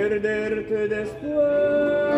perderte después.